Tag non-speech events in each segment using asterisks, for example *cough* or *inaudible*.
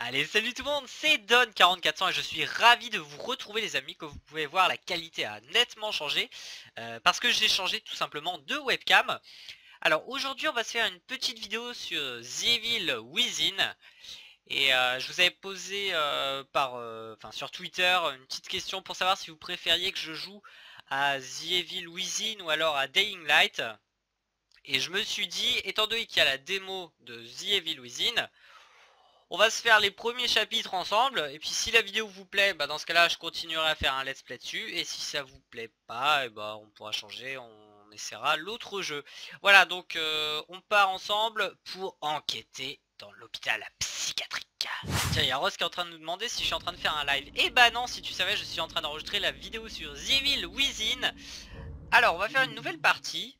Allez, salut tout le monde, c'est Don4400 et je suis ravi de vous retrouver les amis. Comme vous pouvez voir, la qualité a nettement changé euh, parce que j'ai changé tout simplement de webcam. Alors aujourd'hui, on va se faire une petite vidéo sur The Evil. Et euh, je vous avais posé euh, sur Twitter une petite question pour savoir si vous préfériez que je joue à The Evil ou alors à Dying Light. Et je me suis dit, étant donné qu'il y a la démo de The Evil Within, on va se faire les premiers chapitres ensemble. Et puis si la vidéo vous plaît, bah dans ce cas-là, je continuerai à faire un let's play dessus. Et si ça vous plaît pas, et eh bah on pourra changer, on essaiera l'autre jeu. Voilà, donc euh, on part ensemble pour enquêter dans l'hôpital psychiatrique. Tiens, il y a Ross qui est en train de nous demander si je suis en train de faire un live. Eh bah non, si tu savais, je suis en train d'enregistrer la vidéo sur The Evil. Alors, on va faire une nouvelle partie.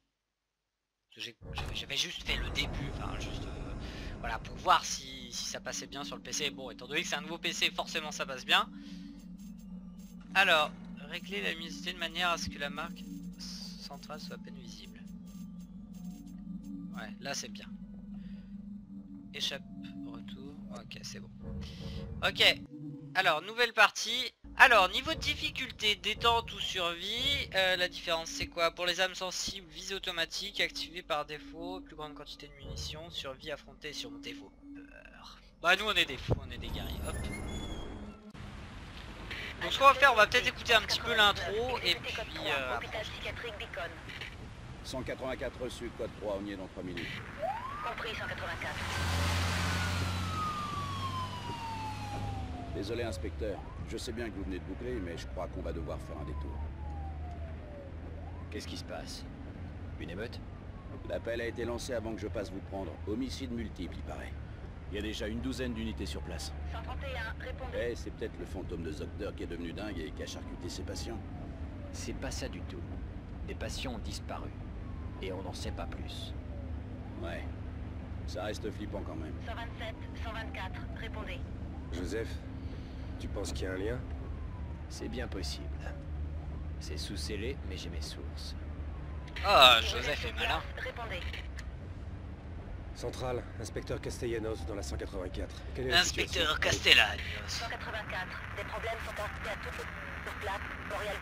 J'avais juste fait le début, enfin juste... Voilà, pour voir si si, ça passait bien sur le PC. Bon, étant donné que c'est un nouveau PC, forcément ça passe bien. Alors, régler la luminosité de manière à ce que la marque centrale soit à peine visible. Ouais, là c'est bien. Échappe, retour. Ok, c'est bon. Ok. Alors, nouvelle partie. Alors, niveau de difficulté, détente ou survie, euh, la différence c'est quoi? Pour les âmes sensibles, vise automatique, activée par défaut, plus grande quantité de munitions, survie, affronter, surmonter vos peurs. Bah nous on est des fous, on est des guerriers, hop. Donc ce qu'on va faire, on va peut-être écouter un petit peu l'intro et puis... Euh... 184 reçu, code 3, on y est dans 3 minutes. Compris 184. Désolé inspecteur, je sais bien que vous venez de boucler, mais je crois qu'on va devoir faire un détour. Qu'est-ce qui se passe? Une émeute? L'appel a été lancé avant que je passe vous prendre. Homicide multiple, il paraît. Il y a déjà une douzaine d'unités sur place. 131, répondez. Eh, c'est peut-être le fantôme de Zogder qui est devenu dingue et qui a charcuté ses patients. C'est pas ça du tout. Des patients ont disparu. Et on n'en sait pas plus. Ouais. Ça reste flippant quand même. 127, 124, répondez. Joseph, tu penses qu'il y a un lien? C'est bien possible. C'est sous scellé, mais j'ai mes sources. Ah, Joseph est malin. Répondez. Centrale, inspecteur Castellanos dans la 184. Quelle est Inspecteur Castellanos. 184. Des problèmes sont à toutes les sur place. Boreal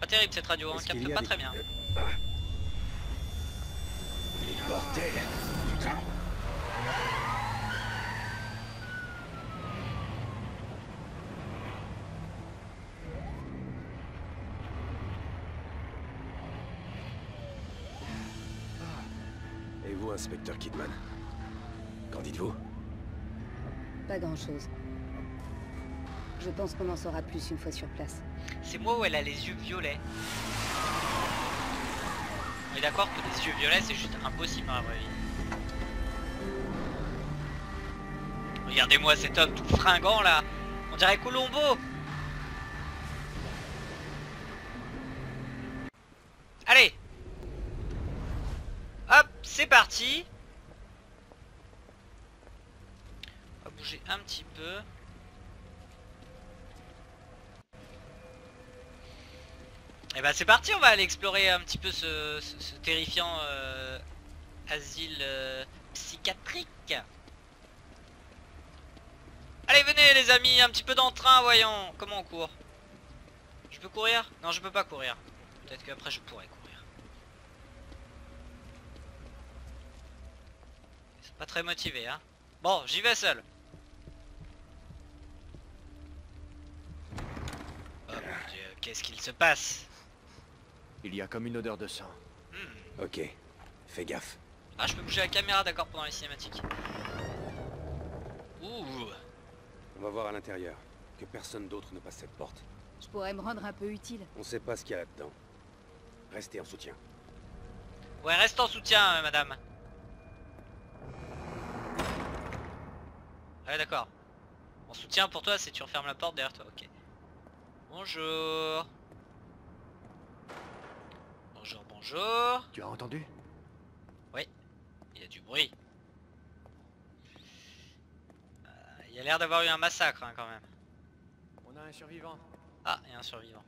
Pas terrible cette radio, hein, capte pas très bien. Bordel Putain inspecteur Kidman. Qu'en dites-vous? Pas grand-chose. Je pense qu'on en saura plus une fois sur place. C'est moi où elle a les yeux violets. On est d'accord que les yeux violets c'est juste impossible dans la vraie vie. Regardez-moi cet homme tout fringant là On dirait Colombo Allez c'est parti On va bouger un petit peu. Et eh bah ben, c'est parti, on va aller explorer un petit peu ce, terrifiant euh, asile euh, psychiatrique. Allez venez les amis, un petit peu d'entrain voyons. Comment on court? Je peux courir? Non je peux pas courir. Peut-être qu'après je pourrais courir. Pas très motivé, hein. Bon, j'y vais seul. Oh mon dieu, qu'est-ce qu'il se passe? Il y a comme une odeur de sang. Hmm. Ok, fais gaffe. Ah, je peux bouger la caméra, d'accord, pendant les cinématiques. Ouh On va voir à l'intérieur. Que personne d'autre ne passe cette porte. Je pourrais me rendre un peu utile. On sait pas ce qu'il y a là-dedans. Restez en soutien. Ouais, reste en soutien, euh, madame. Ouais d'accord. Mon soutien pour toi c'est tu refermes la porte derrière toi, ok. Bonjour. Bonjour, bonjour. Tu as entendu? Oui, il y a du bruit. Euh, il y a l'air d'avoir eu un massacre hein, quand même. On a un survivant. Ah, il y a un survivant.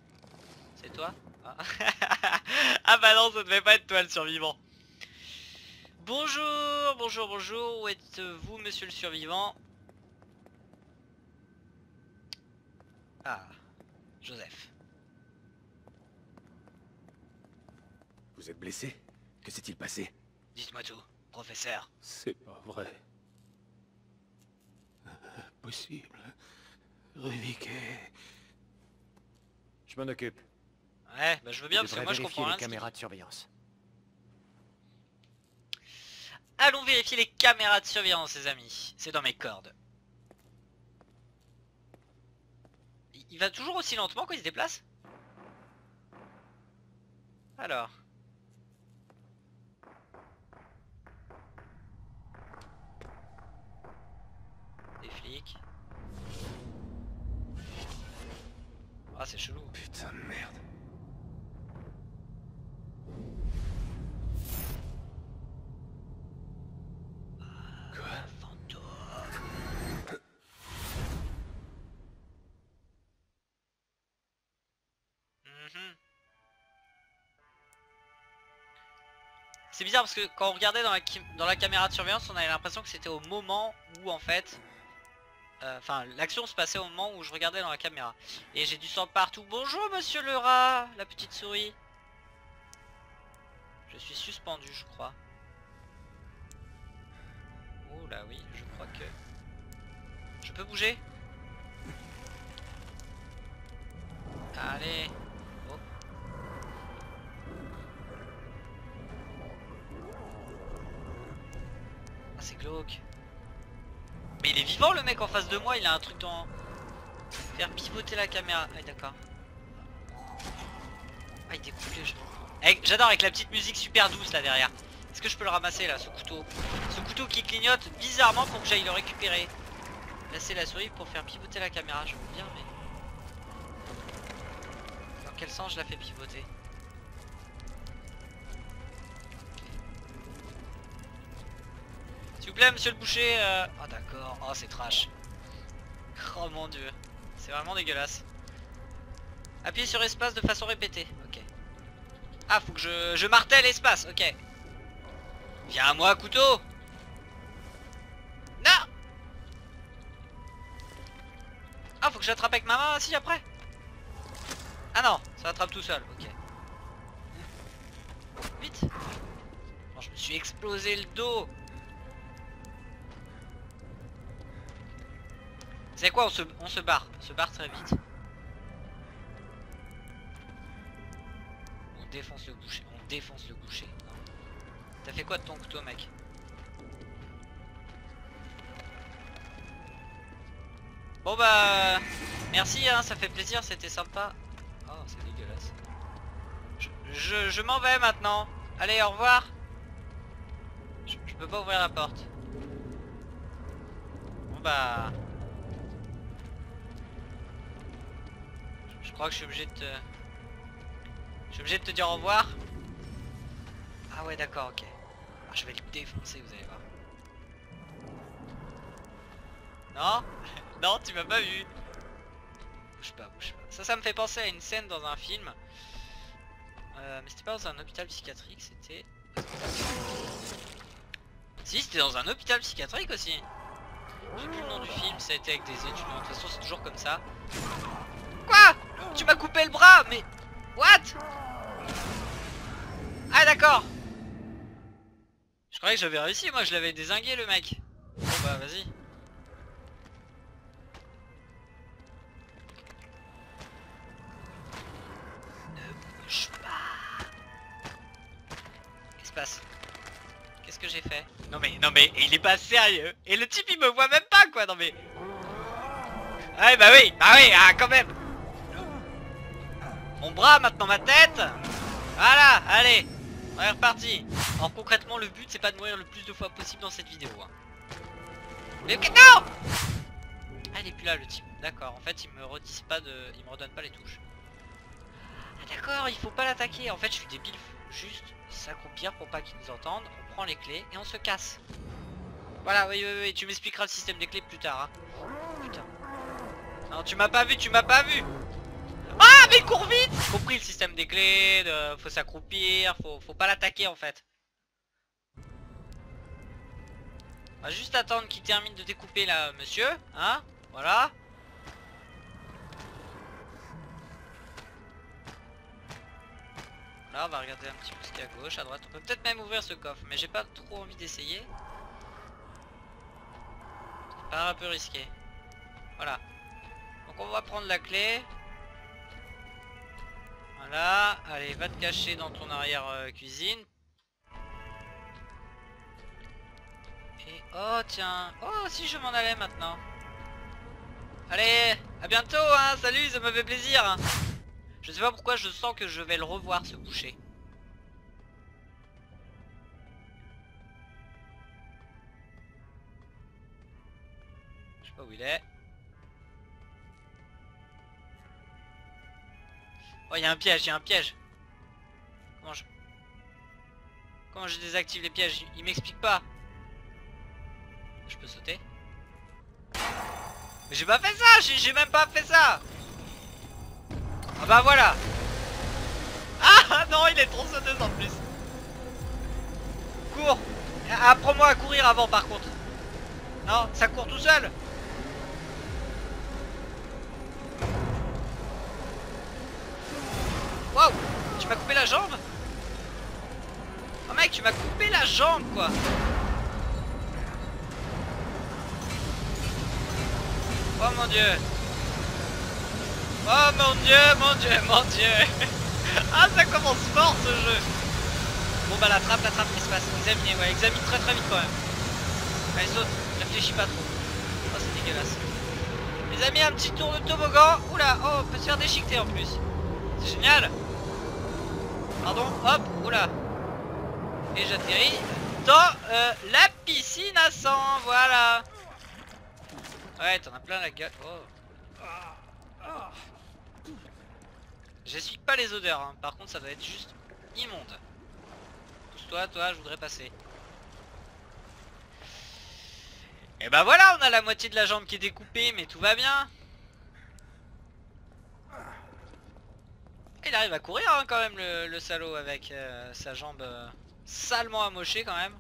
C'est toi? Ah. *laughs* ah bah non, ça devait pas être toi le survivant. Bonjour, bonjour, bonjour, où êtes-vous monsieur le survivant? Ah, Joseph. Vous êtes blessé? Que s'est-il passé? Dites-moi tout, professeur. C'est pas vrai. Possible. Ruvik est... Je m'en occupe. Ouais, bah je veux bien Je parce que moi je vérifier comprends les rien. qu'il caméras de surveillance. Allons vérifier les caméras de surveillance, les amis. C'est dans mes cordes. Il va toujours aussi lentement quand il se déplace? Alors. Des flics. Ah c'est chelou. Putain de merde. C'est bizarre parce que quand on regardait dans la, caméra de surveillance, on avait l'impression que c'était au moment où en fait... euh, Enfin, l'action se passait au moment où je regardais dans la caméra. Et j'ai du sang partout. Bonjour monsieur le rat, la petite souris. Je suis suspendu, je crois. Oh là oui, je crois que... Je peux bouger Allez C'est. Mais il est vivant le mec en face de moi, il a un truc dans... Faire pivoter la caméra. Ah d'accord. Ah il découpe les jeux. Eh, J'adore avec la petite musique super douce là derrière. Est-ce que je peux le ramasser là, ce couteau? Ce couteau qui clignote bizarrement pour que j'aille le récupérer. Placer la souris pour faire pivoter la caméra, je veux bien mais... Dans quel sens je la fais pivoter? S'il vous plaît monsieur le boucher Ah d'accord, oh c'est trash. Oh mon dieu, c'est vraiment dégueulasse. Appuyez sur espace de façon répétée, ok. Ah faut que je, je martèle espace, ok. Viens à moi couteau. Non. Ah faut que j'attrape avec ma main aussi après. Ah non, ça attrape tout seul, ok. Vite. Oh, Je me suis explosé le dos C'est quoi on se, barre, on se barre très vite. On défonce le boucher, on défonce le boucher. T'as fait quoi de ton couteau mec? Bon bah merci hein, ça fait plaisir, c'était sympa. Oh c'est dégueulasse. Je, je, m'en vais maintenant. Allez au revoir. Je peux pas ouvrir la porte. Bon bah. Je, crois que je suis obligé de te. Je suis obligé de te dire au revoir. Ah ouais d'accord ok. Ah, je vais le défoncer vous allez voir. Non? *laughs* Non tu m'as pas vu Bouge pas, bouge pas. Ça ça me fait penser à une scène dans un film. Euh, mais c'était pas dans un hôpital psychiatrique, c'était... Si c'était dans un hôpital psychiatrique aussi J'ai plus le nom du film, ça a été avec des étudiants, de toute façon c'est toujours comme ça. Quoi? Tu m'as coupé le bras Mais... What? Ah d'accord Je croyais que j'avais réussi, moi je l'avais désingué le mec. Bon bah vas-y. Ne bouge pas. Qu'est-ce qui se passe? Qu'est-ce que j'ai fait? Non mais, non mais, il est pas sérieux. Et le type il me voit même pas quoi, non mais... Ouais bah oui, bah oui, ah quand même. Mon bras, maintenant ma tête. Voilà, allez, on est reparti. Alors concrètement le but c'est pas de mourir le plus de fois possible dans cette vidéo. hein. Mais non Ah il est plus là le type, d'accord. En fait il me redisent pas de... Il me redonne pas les touches. Ah d'accord, il faut pas l'attaquer. En fait je suis débile, juste s'accroupir pour pas qu'ils nous entendent. On prend les clés et on se casse. Voilà, oui, oui, oui, tu m'expliqueras le système des clés plus tard. hein. Putain. Non, tu m'as pas vu, tu m'as pas vu mais il vite Compris le système des clés, de... faut s'accroupir, faut... faut pas l'attaquer en fait. On va juste attendre qu'il termine de découper là, monsieur. Hein Voilà. Là, on va regarder un petit peu ce qu'il y a à gauche, à droite. On peut peut-être même ouvrir ce coffre, mais j'ai pas trop envie d'essayer. C'est pas un peu risqué. Voilà. Donc on va prendre la clé. Voilà. Allez, va te cacher dans ton arrière euh, cuisine. Et oh tiens. Oh si je m'en allais maintenant. Allez, à bientôt hein. Salut, ça me fait plaisir. Je sais pas pourquoi je sens que je vais le revoir ce boucher. Je sais pas où il est. Oh, il y a un piège, il y a un piège. Comment je... Comment je désactive les pièges? Il m'explique pas. Je peux sauter. Mais j'ai pas fait ça! J'ai même pas fait ça! Ah bah voilà! *laughs* Ah non, il est trop sauteuse en plus! Cours! Apprends-moi à courir avant par contre. Non, ça court tout seul Tu m'as coupé la jambe Oh mec, tu m'as coupé la jambe quoi Oh mon dieu Oh mon dieu, mon dieu, mon dieu *laughs* Ah ça commence fort ce jeu Bon bah la trappe, la trappe qui se passe. Examinez, ouais, examine très très vite quand même. Allez saute, réfléchis pas trop. Oh c'est dégueulasse. Les amis, un petit tour de toboggan. Oula, oh on peut se faire déchiqueter en plus. C'est génial Pardon, hop, oula. Et j'atterris dans euh, la piscine à sang, voilà. Ouais, t'en as plein la gueule. Oh. J'essuie pas les odeurs, hein. par contre ça doit être juste immonde. Pousse-toi, toi, je voudrais passer. Et bah voilà, on a la moitié de la jambe qui est découpée, mais tout va bien. Il arrive à courir hein, quand même le, salaud avec euh, sa jambe euh, salement amochée quand même.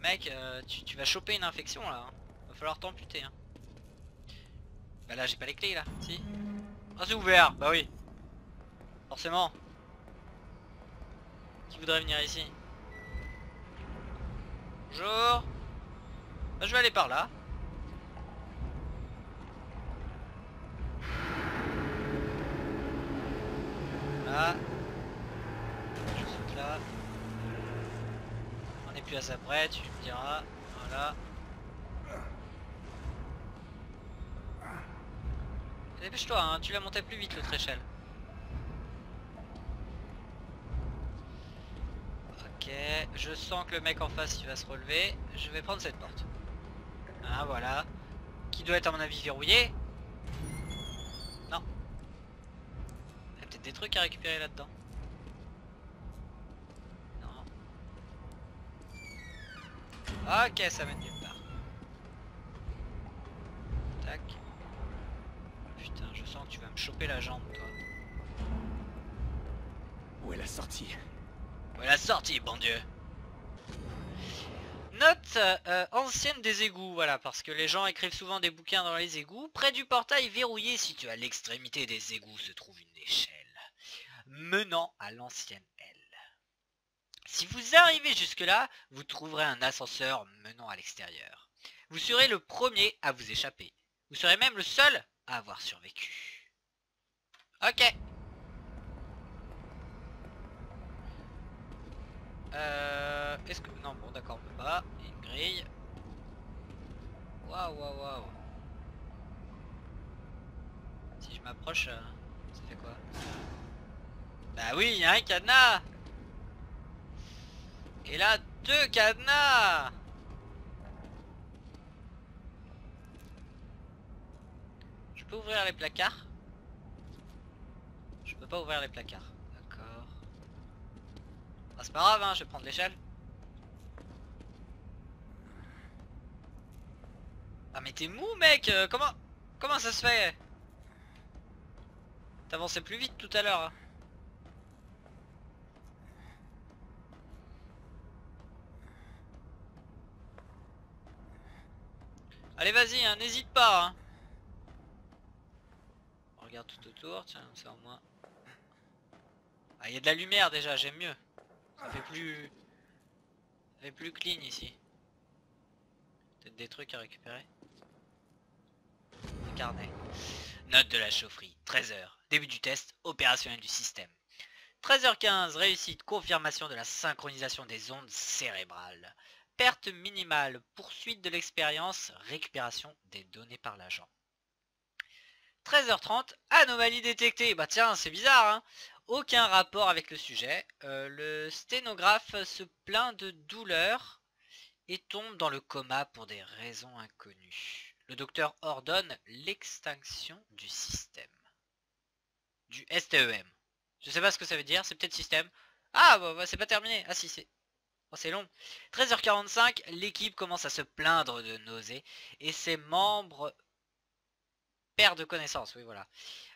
Mec, euh, tu, vas choper une infection là. hein. Va falloir t'amputer. Hein. Bah là j'ai pas les clés là, si. Ah c'est ouvert, bah oui. Forcément. Qui voudrait venir ici? Bonjour. Bah, je vais aller par là. Je saute là. On est plus à ça près, tu me diras. Voilà. Dépêche-toi, hein, tu l'as monté plus vite l'autre échelle. Ok, je sens que le mec en face il va se relever. Je vais prendre cette porte. Ah voilà. Qui doit être à mon avis verrouillé. Des trucs à récupérer là-dedans. Non. Ok, ça mène nulle part. Tac. Putain, je sens que tu vas me choper la jambe, toi. Où est la sortie? Où est la sortie, bon Dieu? Note euh, ancienne des égouts, voilà, parce que les gens écrivent souvent des bouquins dans les égouts. Près du portail verrouillé situé à l'extrémité des égouts se trouve une échelle menant à l'ancienne aile. Si vous arrivez jusque-là, vous trouverez un ascenseur menant à l'extérieur. Vous serez le premier à vous échapper. Vous serez même le seul à avoir survécu. Ok. Euh, Est-ce que... Non, bon, d'accord, on peut pas. Une grille. Waouh, waouh, waouh. Si je m'approche, euh, ça fait quoi? Bah oui, y a un cadenas Et là, deux cadenas Je peux ouvrir les placards? Je peux pas ouvrir les placards. D'accord. Ah, c'est pas grave, hein, je vais prendre l'échelle. Ah mais t'es mou mec euh, Comment comment ça se fait? T'avançais plus vite tout à l'heure. hein. Allez vas-y, hein, n'hésite pas. hein. Regarde tout autour, tiens, ça au moins. Ah, il y a de la lumière déjà, j'aime mieux. Ça fait plus... Ça fait plus clean ici. Peut-être des trucs à récupérer. Un carnet. Note de la chaufferie. 13h. Début du test opérationnel du système. 13h15. Réussite. Confirmation de la synchronisation des ondes cérébrales. Perte minimale. Poursuite de l'expérience. Récupération des données par l'agent. 13h30. Anomalie détectée. Bah tiens, c'est bizarre hein aucun rapport avec le sujet. Euh, le sténographe se plaint de douleur et tombe dans le coma pour des raisons inconnues. Le docteur ordonne l'extinction du système. Du STEM. Je sais pas ce que ça veut dire, c'est peut-être système. Ah, bah, bah, c'est pas terminé. Ah si, c'est... Oh, c'est long. 13h45, l'équipe commence à se plaindre de nausées et ses membres perdent connaissance, oui voilà.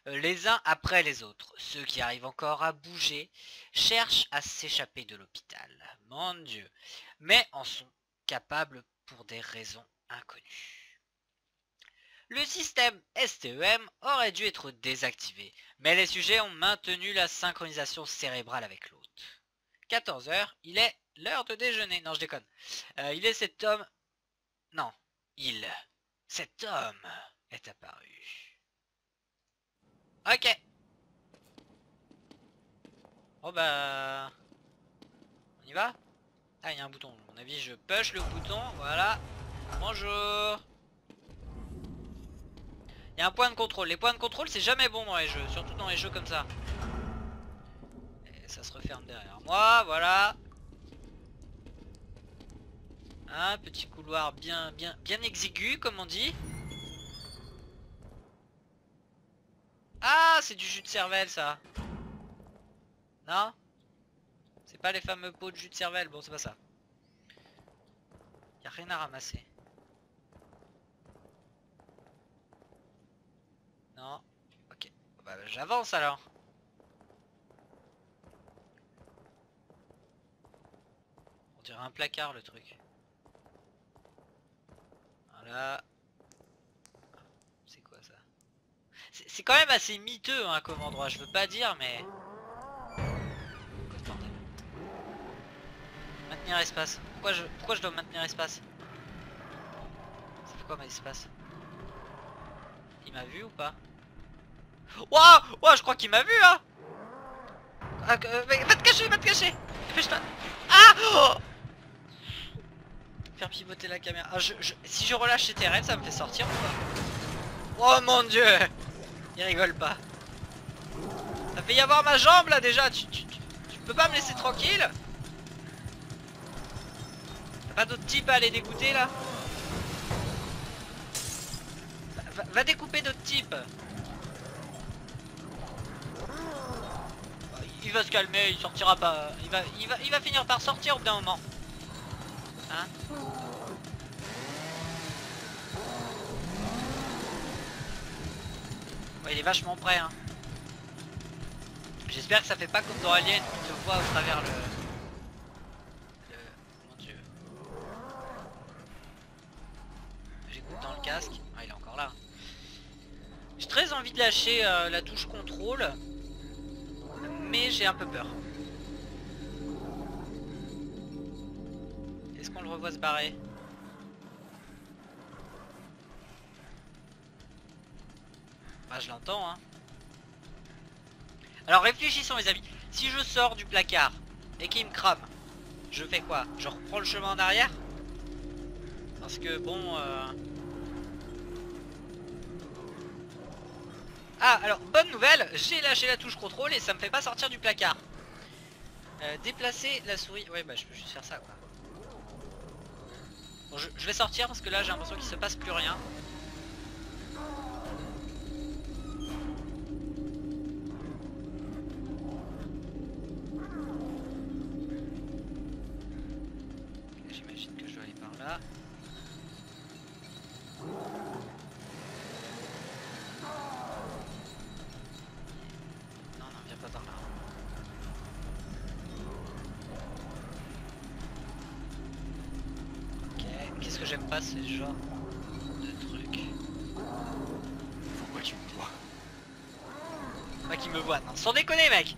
Euh, les uns après les autres. Ceux qui arrivent encore à bouger cherchent à s'échapper de l'hôpital. Mon Dieu. Mais en sont capables pour des raisons inconnues. Le système STEM aurait dû être désactivé, mais les sujets ont maintenu la synchronisation cérébrale avec l'autre. 14h, il est l'heure de déjeuner. Non, je déconne. Euh, il est cet homme... Non, il... Cet homme est apparu. Ok. Oh bah... On y va? Ah, il y a un bouton. Mon avis, je push le bouton. Voilà. Bonjour. Il y a un point de contrôle. Les points de contrôle, c'est jamais bon dans les jeux. Surtout dans les jeux comme ça. Et ça se referme derrière moi. Voilà. Un petit couloir bien, bien, bien exigu, comme on dit. Ah, c'est du jus de cervelle ça. Non? C'est pas les fameux pots de jus de cervelle. Bon, c'est pas ça. Y a rien à ramasser. Non. Ok. Bah, j'avance alors. On dirait un placard le truc. Voilà. C'est quand même assez miteux hein, comme endroit, je veux pas dire mais... Maintenir espace. Pourquoi je, pourquoi je dois maintenir espace C'est pourquoi ma espace? Il m'a vu ou pas? Wouah Wouah je crois qu'il m'a vu hein! Ah, euh, Va te cacher, va te cacher Ah! Oh Pivoter la caméra. Ah, je, si je relâche ces TRL, ça me fait sortir Oh mon dieu il rigole pas. Ça fait y avoir ma jambe là déjà, tu, peux pas me laisser tranquille pas d'autres types à aller dégoûter là va, découper d'autres types Il va se calmer, il sortira pas. Il va, il va, il va finir par sortir au bout d'un moment. Hein il est vachement prêt hein. J'espère que ça fait pas comme dans Alien qui te voit au travers le... Mon dieu. J'écoute dans le casque. Ah il est encore là. J'ai très envie de lâcher euh, la touche contrôle. Mais j'ai un peu peur. Le revoit se barrer Bah je l'entends hein. Alors réfléchissons les amis. Si je sors du placard et qu'il me crame, je fais quoi? Je reprends le chemin en arrière? Parce que bon... Euh... Ah alors bonne nouvelle, j'ai lâché la touche contrôle et ça me fait pas sortir du placard. Euh, déplacer la souris, ouais bah je peux juste faire ça quoi. Bon je, je vais sortir parce que là j'ai l'impression qu'il se passe plus rien. j'aime pas ce genre de truc. Pourquoi tu me vois Pas qu'il me voit, non. Sans déconner, mec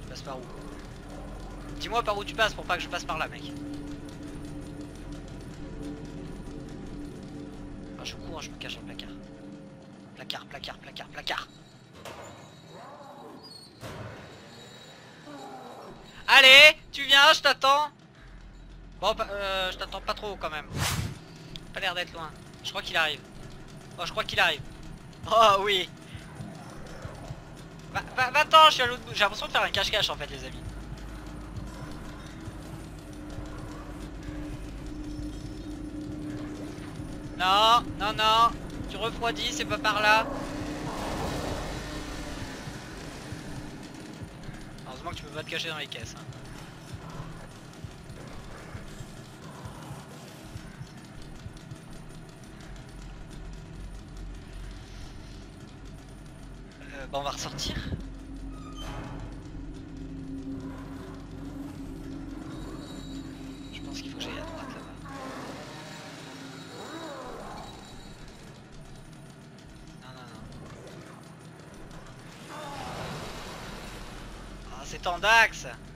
Tu passes par où? Dis-moi par où tu passes pour pas que je passe par là, mec. Allez, tu viens, je t'attends. Bon, euh, je t'attends pas trop quand même. Pas l'air d'être loin. Je crois qu'il arrive. Oh, je crois qu'il arrive. Oh oui. Va, va, va-t'en, je suis à l'autre bout. J'ai l'impression de faire un cache-cache en fait, les amis. Non, non, non. Tu refroidis, c'est pas par là. Heureusement que tu peux pas te cacher dans les caisses. hein. Euh, bah on va ressortir. Je pense qu'il faut que j'aille à droite là-bas. Non, non, non. Ah, c'est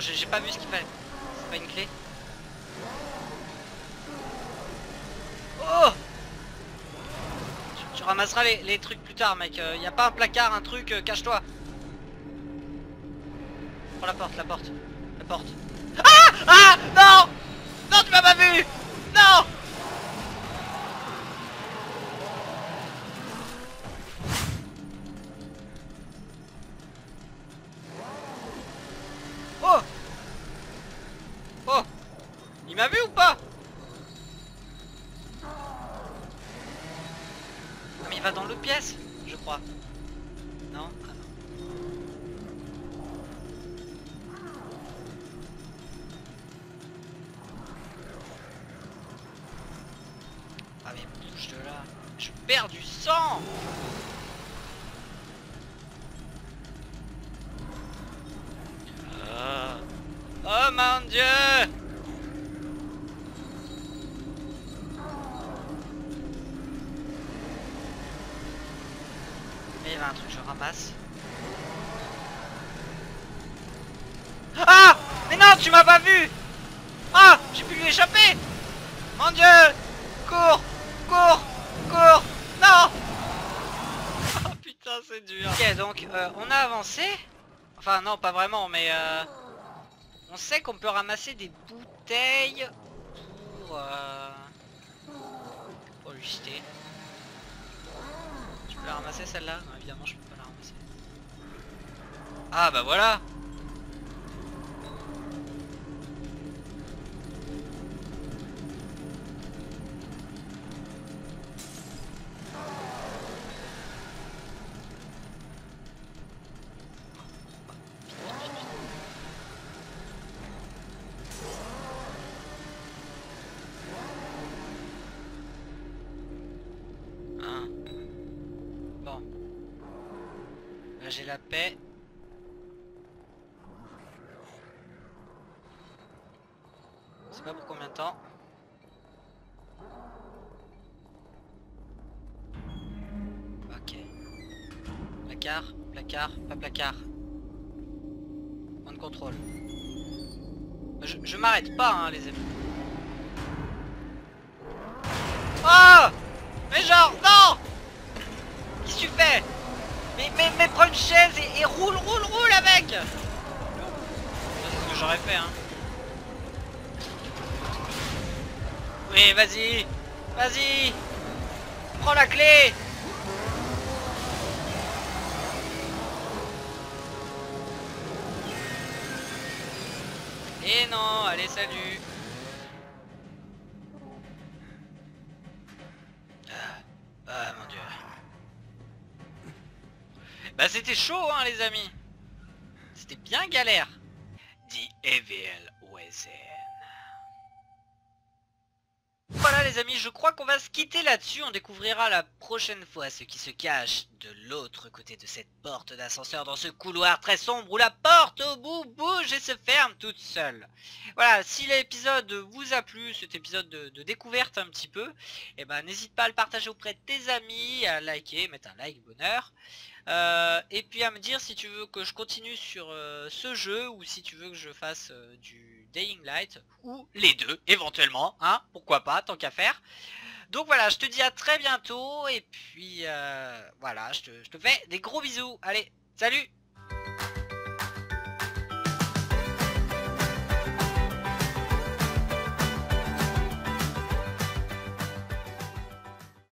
j'ai pas vu ce qu'il fallait. C'est pas une clé Oh tu, ramasseras les, trucs plus tard, mec. Euh, a pas un placard, un truc, euh, cache-toi. Prends la porte, la porte. La porte. Ah Ah Non Non, tu m'as pas vu Non Oh Oh Il m'a vu ou pas Ah mais il va dans l'autre pièce, je crois. Non Ah non. Ah mais bouge de là. Je perds du sang Ah. Oh mon dieu Mais il y avait un truc, je ramasse. Ah Mais non, tu m'as pas vu Ah J'ai pu lui échapper Mon dieu Cours Cours Cours Non Oh putain, c'est dur. Ok, donc euh, on a avancé. Enfin, non, pas vraiment, mais euh, on sait qu'on peut ramasser des bouteilles pour, euh, pour. Tu peux la ramasser celle-là? Non, évidemment, je peux pas la ramasser. Ah, bah voilà pas placard. Point de contrôle. Je, je m'arrête pas hein les amis. Oh Mais genre, non Qu'est-ce que tu fais? Mais, mais, mais prends une chaise et, et roule, roule, roule avec C'est ce que j'aurais fait, hein. Oui, vas-y Vas-y Prends la clé Salut ah, ah, mon dieu. Bah c'était chaud hein les amis C'était bien galère Dit EVLOSR. Les amis, je crois qu'on va se quitter là-dessus. On découvrira la prochaine fois ce qui se cache de l'autre côté de cette porte d'ascenseur dans ce couloir très sombre où la porte au bout bouge et se ferme toute seule. Voilà, si l'épisode vous a plu, cet épisode de, découverte un petit peu, eh ben n'hésite pas à le partager auprès de tes amis, à liker, mettre un like bonheur. Euh, et puis à me dire si tu veux que je continue sur euh, ce jeu ou si tu veux que je fasse euh, du Dying Light ou les deux éventuellement, hein, pourquoi pas, tant qu'à faire. Donc voilà, je te dis à très bientôt et puis euh, voilà, je te, je te fais des gros bisous. Allez, salut